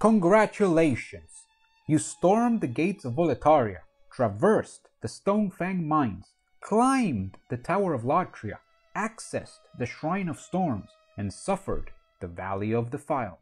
Congratulations! You stormed the gates of Boletaria, traversed the Stonefang mines, climbed the Tower of Latria, accessed the Shrine of Storms, and suffered the Valley of Defilement.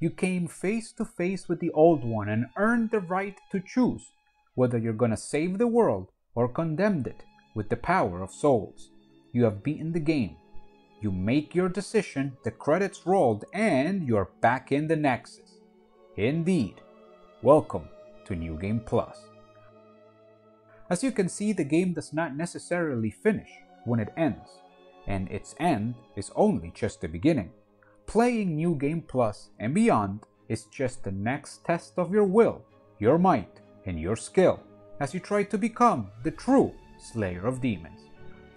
You came face to face with the Old One and earned the right to choose whether you're gonna save the world or condemn it with the power of souls. You have beaten the game. You make your decision, the credits rolled, and you're back in the Nexus. Indeed. Welcome to New Game Plus. As you can see, the game does not necessarily finish when it ends, and its end is only just the beginning. Playing New Game Plus and beyond is just the next test of your will, your might, and your skill as you try to become the true Slayer of Demons.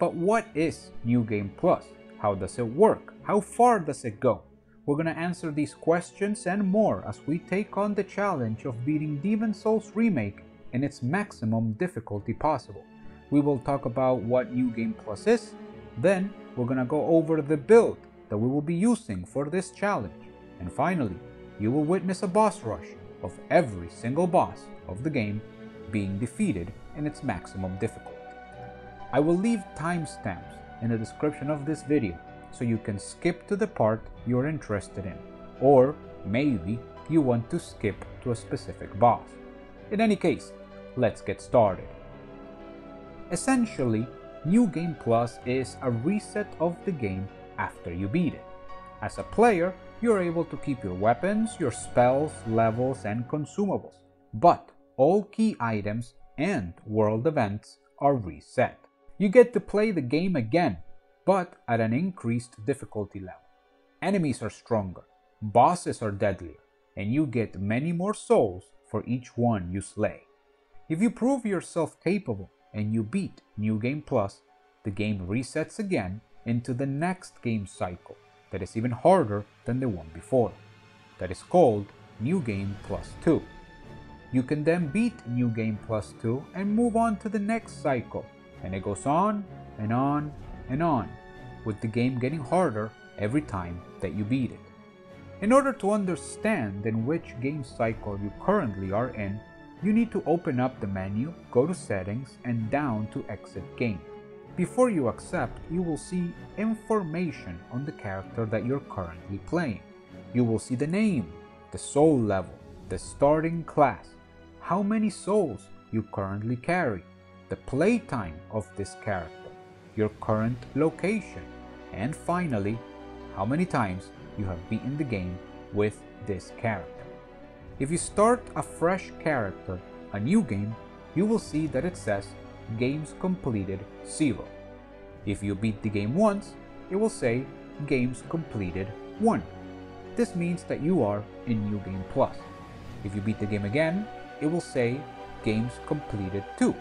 But what is New Game Plus? How does it work? How far does it go? We're gonna answer these questions and more as we take on the challenge of beating Demon Souls Remake in its maximum difficulty possible. We will talk about what New Game Plus is, then we're gonna go over the build that we will be using for this challenge, and finally, you will witness a boss rush of every single boss of the game being defeated in its maximum difficulty. I will leave timestamps in the description of this video so you can skip to the part you're interested in, or maybe you want to skip to a specific boss. In any case, let's get started. Essentially, New Game Plus is a reset of the game after you beat it. As a player, you're able to keep your weapons, your spells, levels, and consumables, but all key items and world events are reset. You get to play the game again but at an increased difficulty level. Enemies are stronger, bosses are deadlier, and you get many more souls for each one you slay. If you prove yourself capable and you beat New Game Plus, the game resets again into the next game cycle that is even harder than the one before. That is called New Game Plus 2. You can then beat New Game Plus 2 and move on to the next cycle, and it goes on and on and on, with the game getting harder every time that you beat it. In order to understand in which game cycle you currently are in, you need to open up the menu, go to settings, and down to exit game. Before you accept, you will see information on the character that you're currently playing. You will see the name, the soul level, the starting class, how many souls you currently carry, the playtime of this character, your current location, and finally, how many times you have beaten the game with this character. If you start a fresh character, a new game, you will see that it says Games Completed 0. If you beat the game once, it will say Games Completed 1. This means that you are in New Game Plus. If you beat the game again, it will say Games Completed 2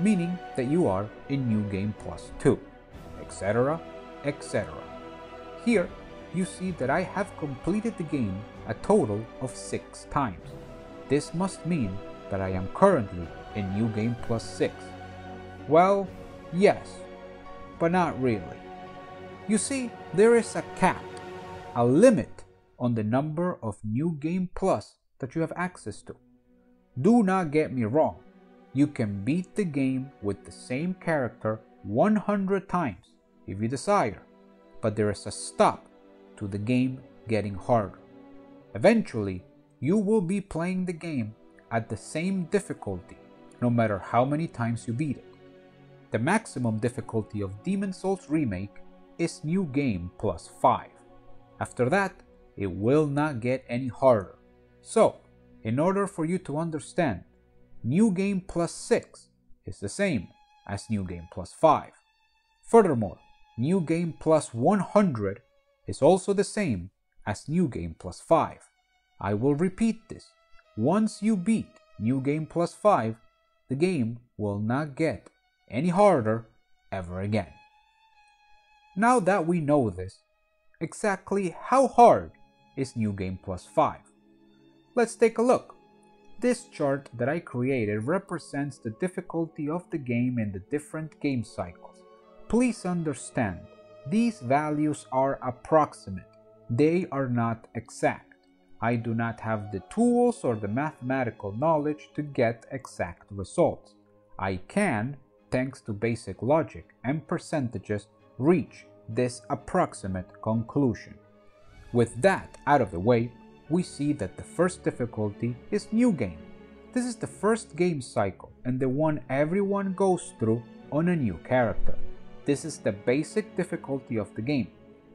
meaning that you are in New Game Plus 2, etc., etc. Here, you see that I have completed the game a total of 6 times. This must mean that I am currently in New Game Plus 6. Well, yes, but not really. You see, there is a cap, a limit on the number of New Game Plus that you have access to. Do not get me wrong, you can beat the game with the same character 100 times if you desire, but there is a stop to the game getting harder. Eventually, you will be playing the game at the same difficulty no matter how many times you beat it. The maximum difficulty of Demon Souls Remake is New Game plus 5. After that, it will not get any harder. So, in order for you to understand New Game Plus 6 is the same as New Game Plus 5. Furthermore, New Game Plus 100 is also the same as New Game Plus 5. I will repeat this. Once you beat New Game Plus 5, the game will not get any harder ever again. Now that we know this, exactly how hard is New Game Plus 5? Let's take a look. This chart that I created represents the difficulty of the game in the different game cycles. Please understand, these values are approximate. They are not exact. I do not have the tools or the mathematical knowledge to get exact results. I can, thanks to basic logic and percentages, reach this approximate conclusion. With that out of the way, we see that the first difficulty is New Game. This is the first game cycle and the one everyone goes through on a new character. This is the basic difficulty of the game.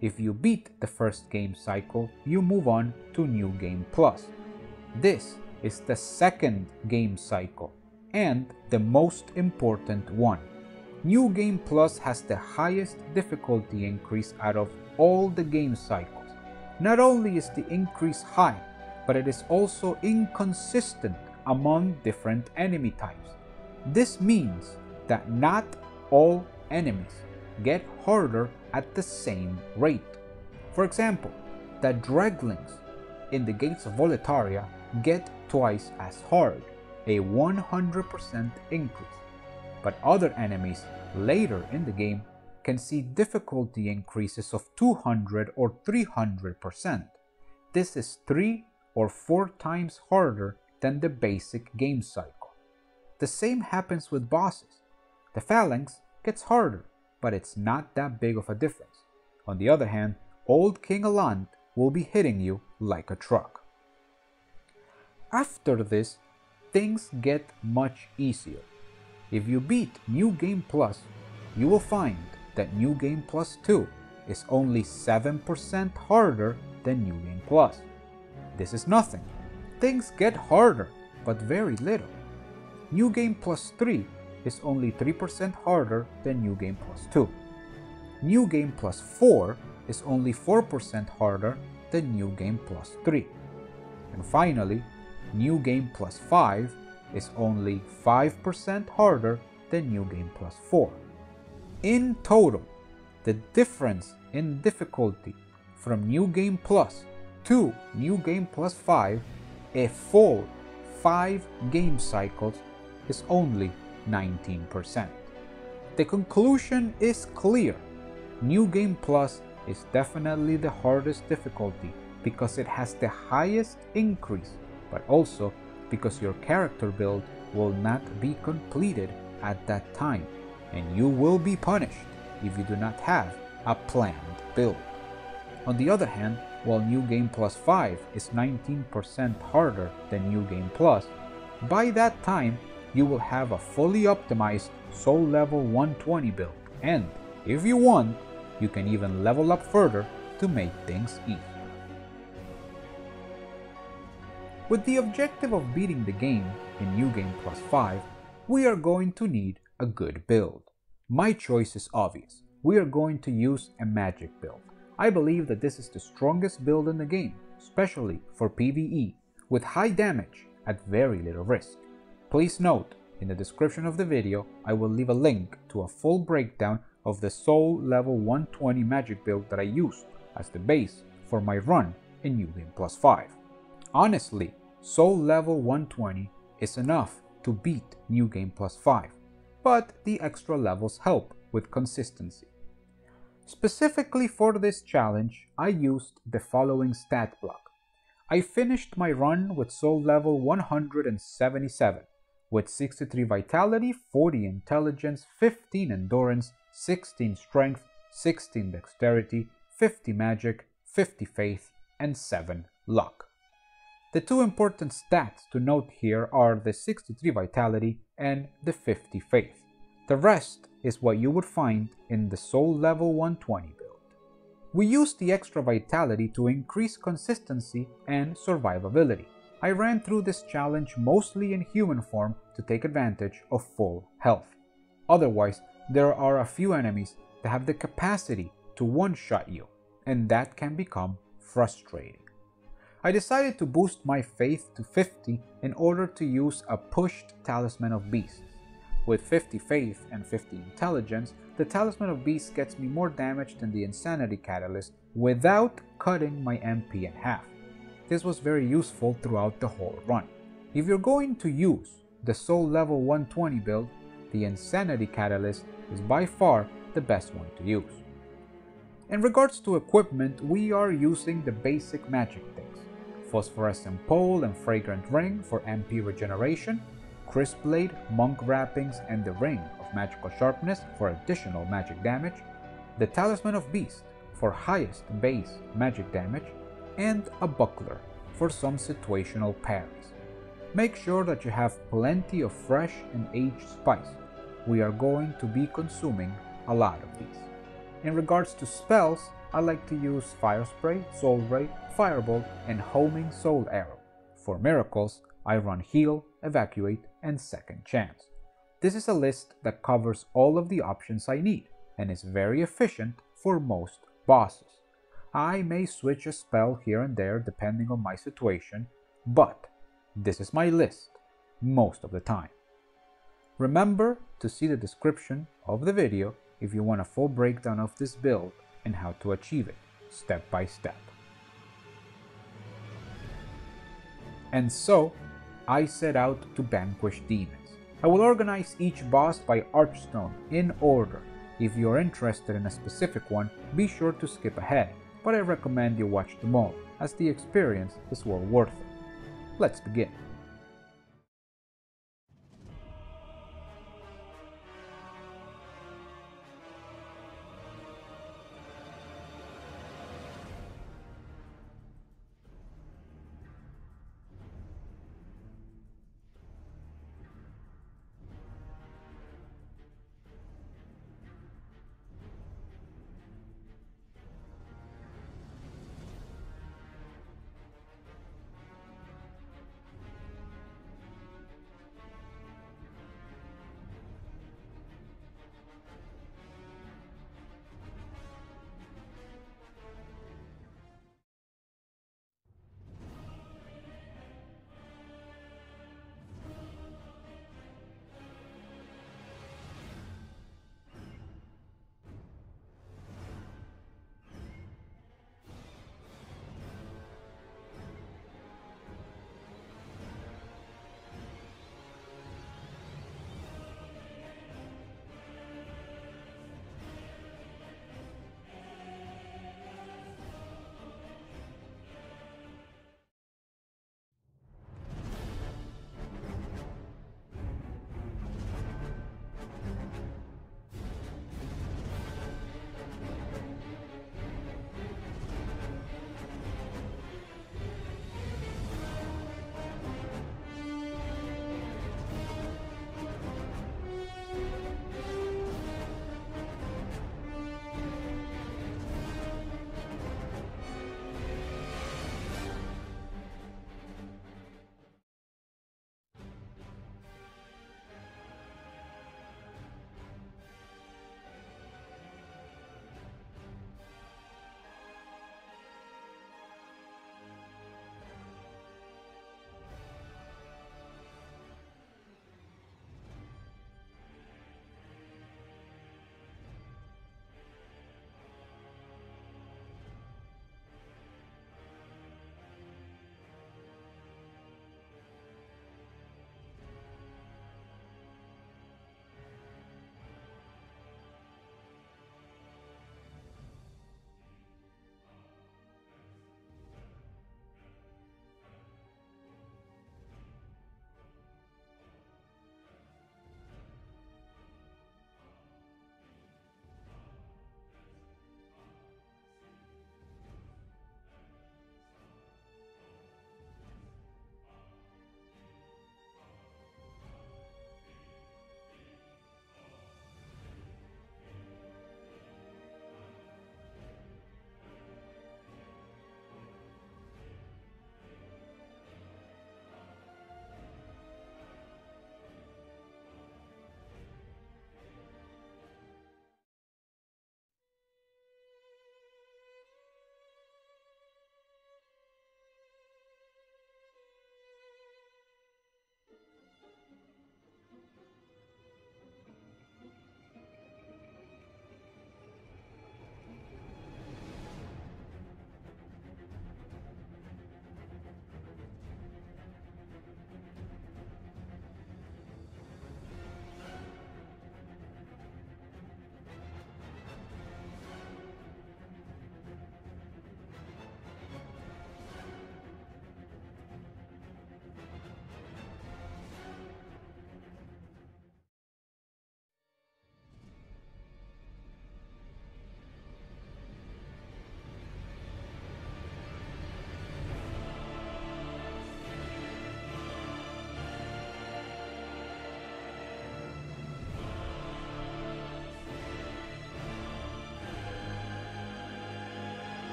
If you beat the first game cycle, you move on to New Game Plus. This is the second game cycle and the most important one. New Game Plus has the highest difficulty increase out of all the game cycles. Not only is the increase high, but it is also inconsistent among different enemy types. This means that not all enemies get harder at the same rate. For example, the Dreglings in the gates of Boletaria get twice as hard, a 100% increase. But other enemies later in the game can see difficulty increases of 200 or 300%. This is 3 or 4 times harder than the basic game cycle. The same happens with bosses. The Phalanx gets harder, but it's not that big of a difference. On the other hand, Old King Allant will be hitting you like a truck. After this, things get much easier. If you beat New Game Plus, you will find that New Game Plus 2 is only 7% harder than New Game Plus. This is nothing. Things get harder, but very little. New Game Plus 3 is only 3% harder than New Game Plus 2. New Game Plus 4 is only 4% harder than New Game Plus 3. And finally, New Game Plus 5 is only 5% harder than New Game Plus 4. In total, the difference in difficulty from New Game Plus to New Game Plus 5, a full 5 game cycles, is only 19%. The conclusion is clear. New Game Plus is definitely the hardest difficulty because it has the highest increase, but also because your character build will not be completed at that time, and you will be punished if you do not have a planned build. On the other hand, while New Game Plus 5 is 19% harder than New Game Plus, by that time you will have a fully optimized Soul Level 120 build, and if you want, you can even level up further to make things easy. With the objective of beating the game in New Game Plus 5, we are going to need a good build. My choice is obvious. We are going to use a magic build. I believe that this is the strongest build in the game, especially for PvE, with high damage at very little risk. Please note, in the description of the video, I will leave a link to a full breakdown of the Soul level 120 magic build that I used as the base for my run in New Game Plus 5. Honestly, Soul level 120 is enough to beat New Game Plus 5, but the extra levels help with consistency. Specifically for this challenge, I used the following stat block. I finished my run with Soul level 177, with 63 vitality, 40 intelligence, 15 endurance, 16 strength, 16 dexterity, 50 magic, 50 faith, and 7 luck. The two important stats to note here are the 63 vitality and the 50 faith. The rest is what you would find in the soul level 120 build. We use the extra vitality to increase consistency and survivability. I ran through this challenge mostly in human form to take advantage of full health. Otherwise, there are a few enemies that have the capacity to one-shot you, and that can become frustrating. I decided to boost my faith to 50 in order to use a pushed Talisman of Beasts. With 50 faith and 50 intelligence, the Talisman of Beasts gets me more damage than the Insanity Catalyst without cutting my MP in half. This was very useful throughout the whole run. If you're going to use the Soul level 120 build, the Insanity Catalyst is by far the best one to use. In regards to equipment, we are using the basic magic things. Phosphorescent Pole and Fragrant Ring for MP regeneration, Crisp Blade, Monk Wrappings, and the Ring of Magical Sharpness for additional magic damage, the Talisman of Beast for highest base magic damage, and a Buckler for some situational parries. Make sure that you have plenty of fresh and aged spice. We are going to be consuming a lot of these. In regards to spells, I like to use Fire Spray, Soul Ray, Firebolt, and Homing Soul Arrow. For miracles, I run Heal, Evacuate, and Second Chance. This is a list that covers all of the options I need and is very efficient for most bosses. I may switch a spell here and there depending on my situation, but this is my list most of the time. Remember to see the description of the video if you want a full breakdown of this build and how to achieve it step by step. And so, I set out to vanquish demons. I will organize each boss by Archstone in order. If you're interested in a specific one, be sure to skip ahead, but I recommend you watch them all, as the experience is well worth it. Let's begin.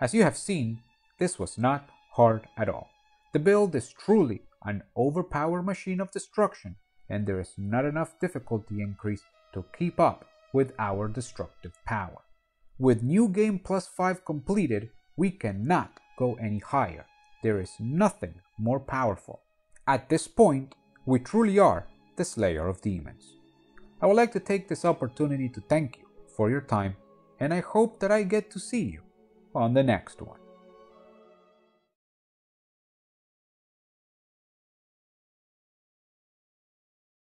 As you have seen, this was not hard at all. The build is truly an overpowered machine of destruction, and there is not enough difficulty increase to keep up with our destructive power. With New Game Plus 5 completed, we cannot go any higher. There is nothing more powerful. At this point, we truly are the Slayer of Demons. I would like to take this opportunity to thank you for your time, and I hope that I get to see you on the next one.